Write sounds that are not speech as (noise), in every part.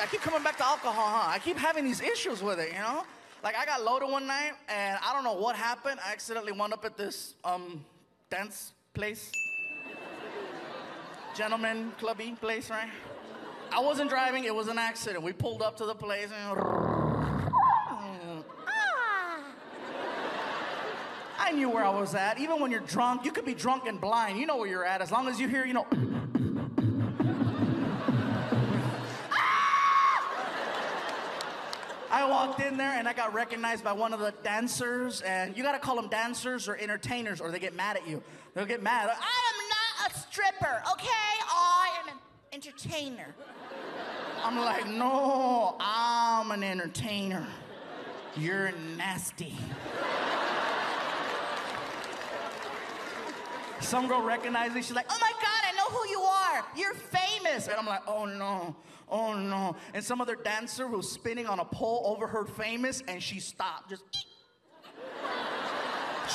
I keep coming back to alcohol, huh? I keep having these issues with it, you know? Like I got loaded one night and I don't know what happened. I accidentally wound up at this um dance place. (laughs) Gentleman clubby place, right? I wasn't driving, it was an accident. We pulled up to the place and (laughs) I knew where I was at. Even when you're drunk, you could be drunk and blind. You know where you're at as long as you hear, you know. (clears throat) I walked in there and I got recognized by one of the dancers, and you gotta call them dancers or entertainers, or they get mad at you. They'll get mad. I am not a stripper, okay? I am an entertainer. I'm like, no, I'm an entertainer. You're nasty. Some girl recognized me. She's like, Oh my God, I know who you are. You're famous. and I'm like, oh no, oh no. And some other dancer who's spinning on a pole overheard famous, and she stopped. Just.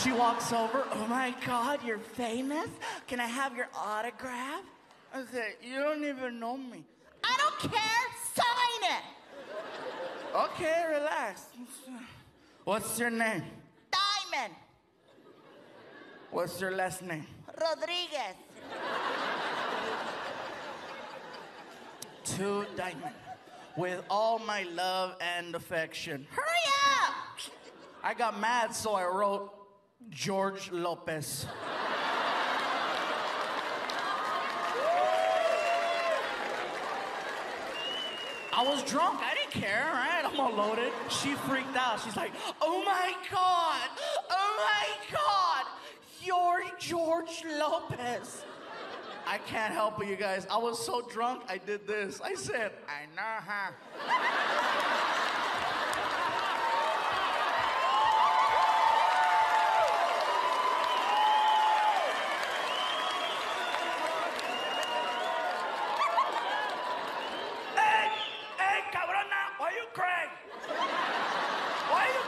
she walks over. Oh my God, you're famous. Can I have your autograph? I said, you don't even know me. I don't care. Sign it. Okay, relax. What's your name? Diamond What's your last name? Rodriguez. To Diamond. With all my love and affection. Hurry up. I got mad, so I wrote George Lopez. I was drunk. I didn't care, right? I'm all loaded. She freaked out. She's like, oh my God, oh my God, you're George Lopez. I can't help it, you guys. I was so drunk, I did this. I said, I know, huh? Hey, hey, cabrona, why you? Why you?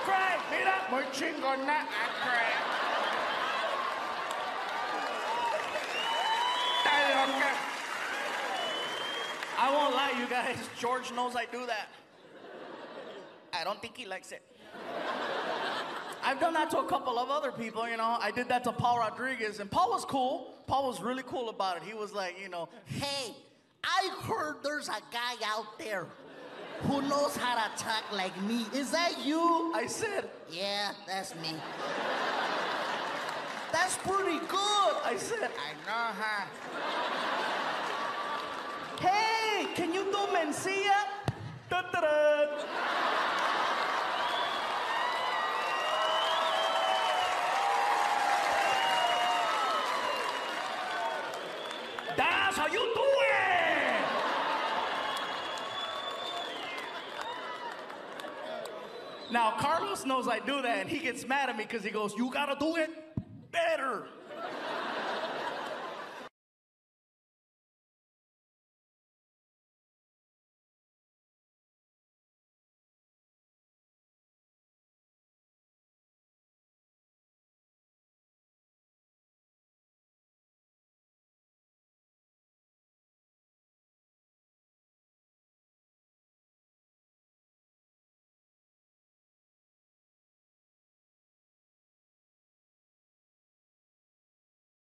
Mira, chingona, I cry. Está loca. I won't lie, you guys. (laughs) George knows I do that. I don't think he likes it. I've done that to a couple of other people, you know. I did that to Paul Rodriguez, and Paul was cool. Paul was really cool about it. He was like, you know, Hey, I heard there's a guy out there who knows how to talk like me. Is that you? I said, Yeah, that's me. That's pretty good. I said, I know, huh? Hey, can you do Mencia? Da-da-da. That's how you do it! Now, Carlos knows I do that, and he gets mad at me because he goes, You gotta do it better.